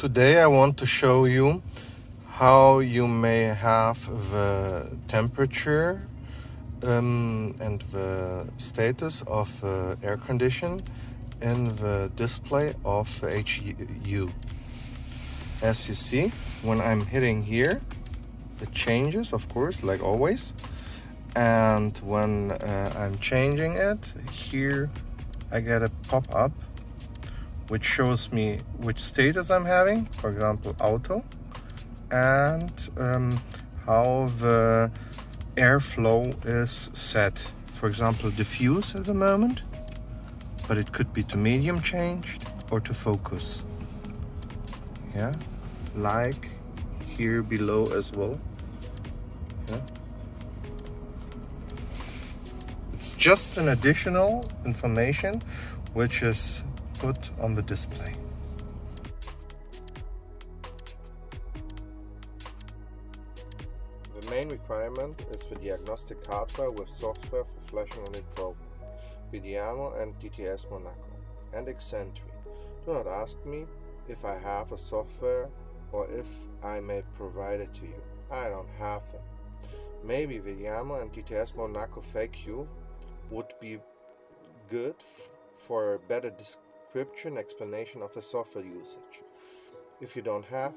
Today I want to show you how you may have the temperature um, and the status of the air condition in the display of the HU. As you see, when I'm hitting here, it changes, of course, like always. And when uh, I'm changing it, here I get a pop-up which shows me which status I'm having, for example, auto, and um, how the airflow is set. For example, diffuse at the moment, but it could be to medium changed or to focus. Yeah, like here below as well. Yeah. It's just an additional information which is put on the display. The main requirement is the diagnostic hardware with software for flashing on it program, Vediamo and DTS Monaco, and Xentry. Do not ask me if I have a software or if I may provide it to you. I don't have them. Maybe Vediamo and DTS Monaco FAQ would be good for a better description description explanation of the software usage. If you don't have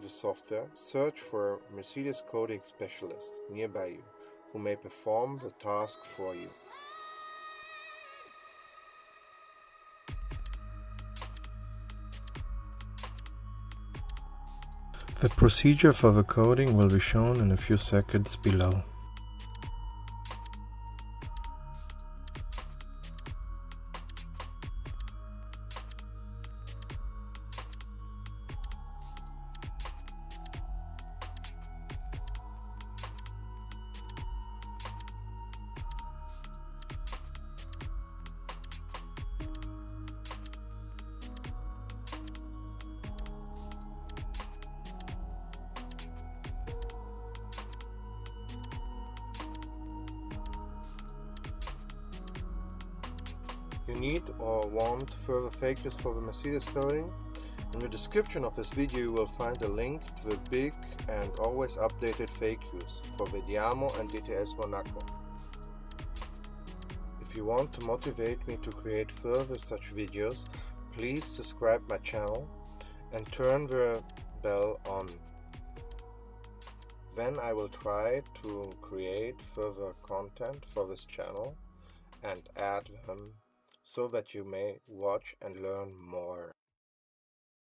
the software, search for a Mercedes coding specialist nearby you who may perform the task for you. The procedure for the coding will be shown in a few seconds below. You need or want further FAQ for the Mercedes coding, in the description of this video you will find a link to the big and always updated FAQ news for Vediamo and DTS Monaco. If you want to motivate me to create further such videos, please subscribe my channel and turn the bell on. Then I will try to create further content for this channel and add them so that you may watch and learn more.